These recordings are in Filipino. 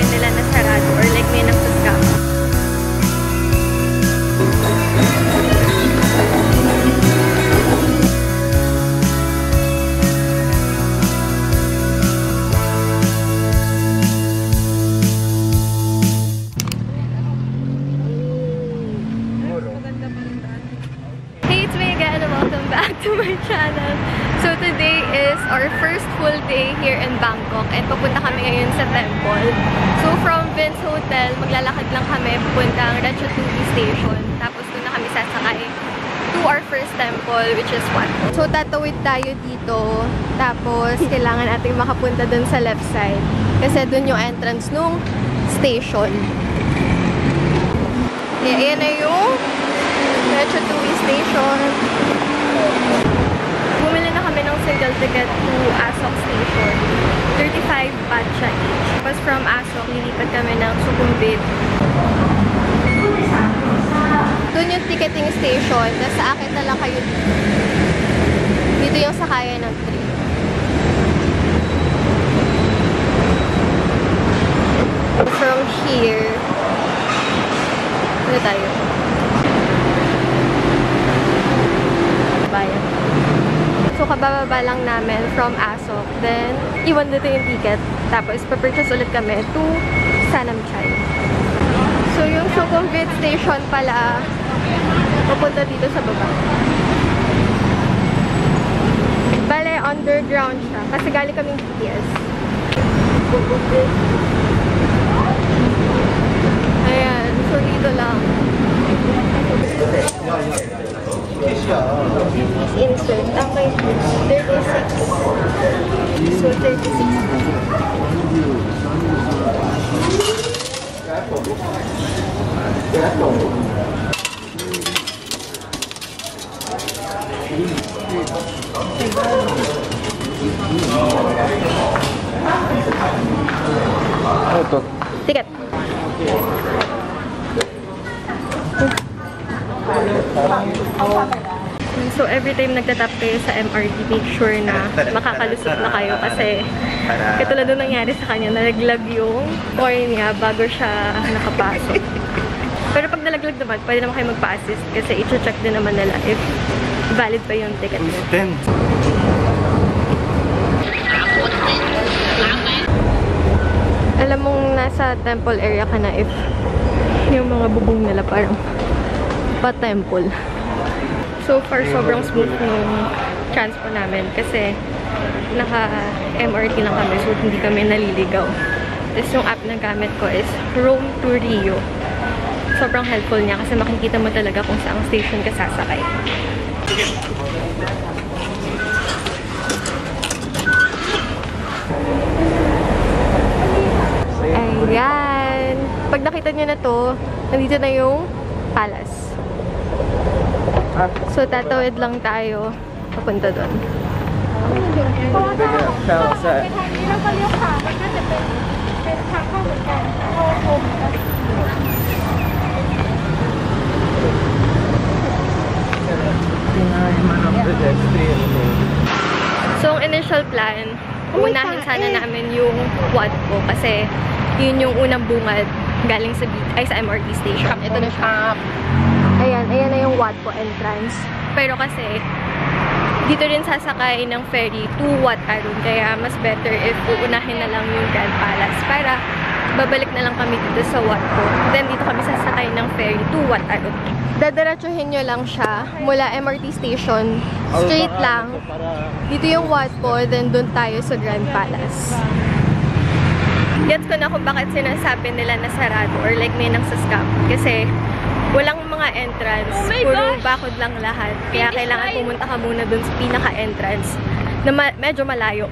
sinasabi nila na sarado or like may nagsuscam. Hey, it's me again and welcome back to my channel. Our first full day here in Bangkok and papunta kami ngayon sa temple. So from Vince Hotel, maglalakad lang kami papuntang Ratchathuli Station. Tapos doon na kami sasakay to our first temple which is Wat. So tatawid tayo dito. Tapos kailangan natin makapunta doon sa left side. Kasi doon yung entrance nung station. Ayan na yung Ratchathuli Station. Ng single ticket to Asok Station. 35 baht siya each. Tapos from Asok, lilipat kami ng Sukhumvit. Doon yung ticketing station. Tapos sa akin na lang kayo dito. Dito yung sakayan ng train. From here, ano tayo? Bayan. So, lang namin from Asok. Then, iwan dito yung ticket. Tapos, papurchase ulit kami to Sanamchay. So, yung Sukhumvit station pala, papunta dito sa baba. Bale, underground siya. Kasi galing kaming BTS. Ayan. So, dito lang. Insert. Okay. 36. So, 36. Ticket. So, every time nagtatap kayo sa MRT, make sure na makakalusot na kayo kasi katulad nung nangyari sa kanya, nalaglag yung coin niya bago siya nakapasok. Pero pag nalaglag naman, pwede naman kayo magpa-assist kasi i-check din naman nila if valid pa yung ticket niyo. Alam mong nasa temple area ka na if yung mga bubong nila parang pa-temple. So far, sobrang smooth nung transpo namin kasi naka-MRT lang kami so hindi kami naliligaw. Tapos yung app na gamit ko is Rome to Rio. Sobrang helpful niya kasi makikita mo talaga kung saan station ka sasakay. Ayan! Pag nakita niyo na to, nandito na yung palace. So, tatawid lang tayo papunta doon. So, so, ang initial plan, unahin sana namin yung quad ko kasi yun yung unang bungad galing sa, ay, sa MRT station. Ito na siya. Ayan, ayan na yung Wat ko entrance. Pero kasi, dito rin sasakay ng ferry to Wat Arun. Kaya mas better if uunahin na lang yung Grand Palace para babalik na lang kami dito sa Wat ko. Then dito kami sasakay ng ferry to Wat Arun. Dadiretsuhin nyo lang siya mula MRT station. Straight lang. Dito yung Wat ko, then doon tayo sa Grand Palace. Gets ko na kung bakit sinasabi nila na sarado or like may nang-scam. Kasi walang mga entrance. Oh my Puro gosh! bakod lang lahat. Kaya Finish kailangan line! pumunta ka muna dun sa pinaka-entrance na ma- medyo malayo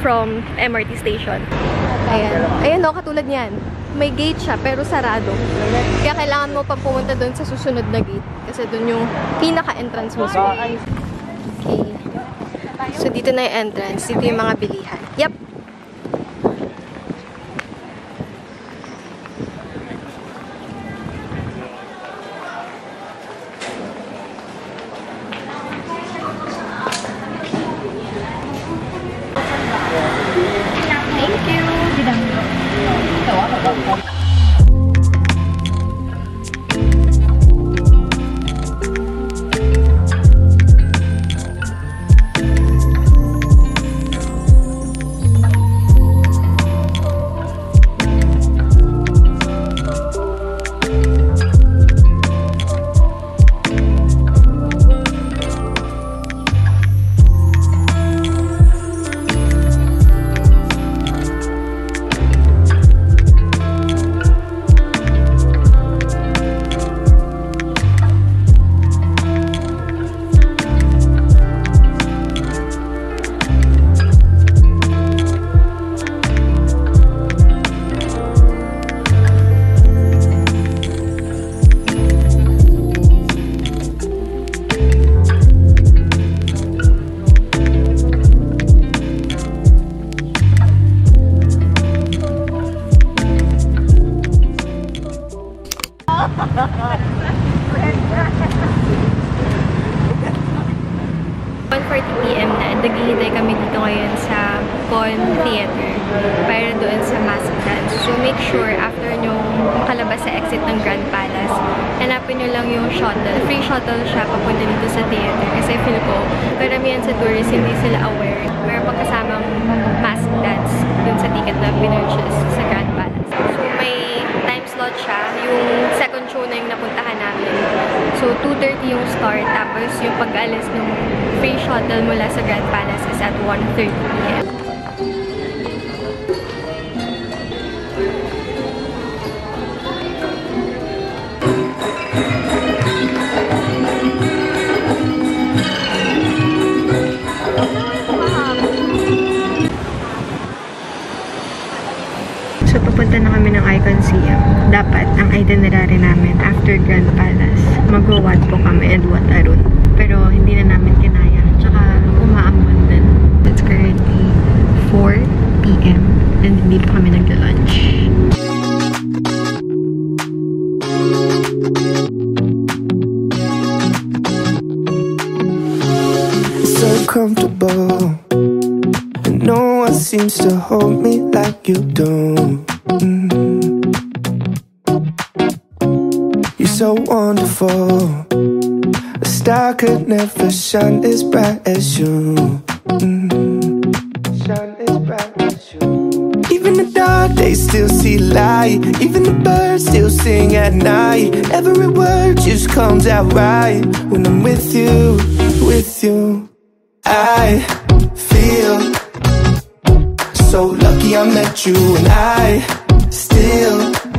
from MRT station. Ayan. Ayan no, katulad niyan. May gate siya, pero sarado. Kaya kailangan mo pa pumunta dun sa susunod na gate. Kasi dun yung pinaka-entrance mo. Okay. So, dito na yung entrance. Dito yung mga bilihan. Yep. Kasi feel ko, karamihan sa tourists hindi sila aware. Meron pa kasamang mask dance dun sa ticket na pinurchase sa Grand Palace. So may time slot siya. Yung second show na yung napuntahan namin. So 2.30 yung start. Tapos yung pag-alis ng free shuttle mula sa Grand Palace is at 1.30 p.m. po kami and what Arun. Pero, hindi na namin kinaya. Tsaka, din. It's currently 4 p.m. and hindi pa kami nagla-lunch. so comfortable. And no one seems to hold me like you do. Mm. So wonderful. A star could never shine as bright as you. Mm. Shine as bright as you. Even the dark days still see light. Even the birds still sing at night. Every word just comes out right when I'm with you, with you. I feel so lucky I met you, and I still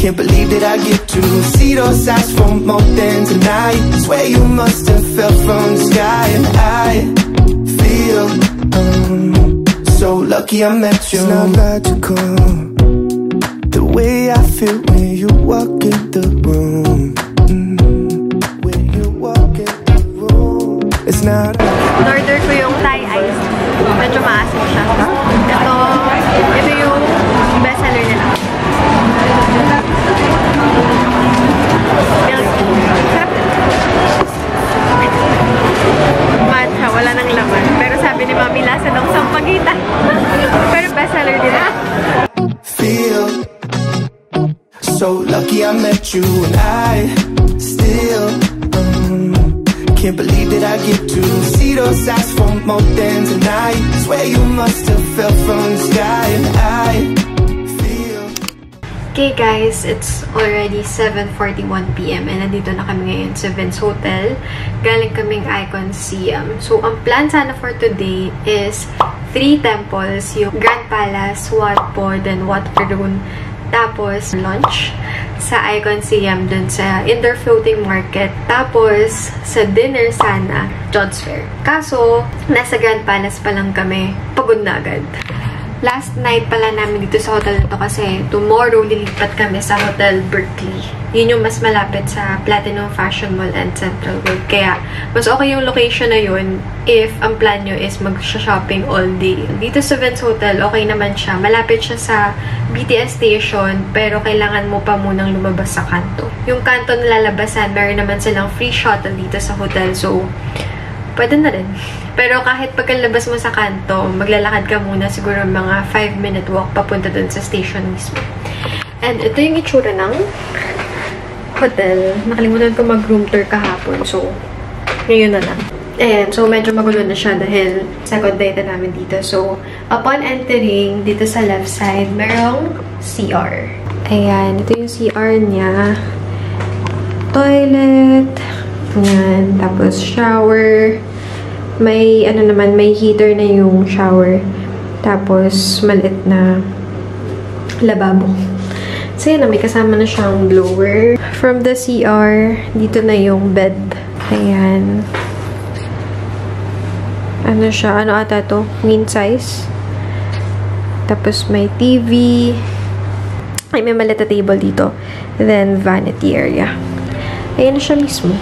can't believe that I get to see those eyes for more than tonight. Swear you must have fell from the sky, and I feel um, so lucky I met you. It's not logical the way I feel when you walk in the room. Mm, when you walk in the room, it's not. In-order ko yung Thai iced tea. Medyo maasim siya. Ito, ito yung bestseller nila. I get to those eyes for more than tonight swear you must have fell from the sky and I feel Okay guys, it's already 7.41pm and nandito na kami ngayon sa Vince Hotel. Galing kaming Icon Siam. So, ang plan sana for today is three temples, yung Grand Palace, Wat Po, then Wat Perun, tapos lunch sa Icon Siam dun sa Indoor Floating Market, tapos sa dinner sana, John's Fair. Kaso, nasa Grand Palace pa lang kami, pagod na agad. Last night pala namin dito sa hotel na to kasi tomorrow lilipat kami sa Hotel Berkeley. Yun yung mas malapit sa Platinum Fashion Mall and Central World. Kaya, mas okay yung location na yun if ang plan nyo is mag-shopping all day. Dito sa Vince Hotel, okay naman siya. Malapit siya sa BTS station, pero kailangan mo pa munang lumabas sa kanto. Yung kanto na lalabasan, meron naman silang free shuttle dito sa hotel. So, pwede na rin. Pero kahit pagkalabas mo sa kanto, maglalakad ka muna siguro mga 5-minute walk papunta dun sa station mismo. And ito yung itsura ng hotel. Nakalimutan ko mag-room tour kahapon. So, ngayon na lang. Ayan, so medyo magulo na siya dahil second day na namin dito. So, upon entering, dito sa left side, merong CR. Ayan, ito yung CR niya. Toilet. Ayan, tapos shower. May, ano naman, may heater na yung shower. Tapos, maliit na lababo. So, yun na, may kasama na siyang blower. From the CR, dito na yung bed. Ayan. Ano siya? Ano ata to? Queen size. Tapos, may TV. Ay, may maliit na table dito. Then, vanity area. Ayan siya mismo.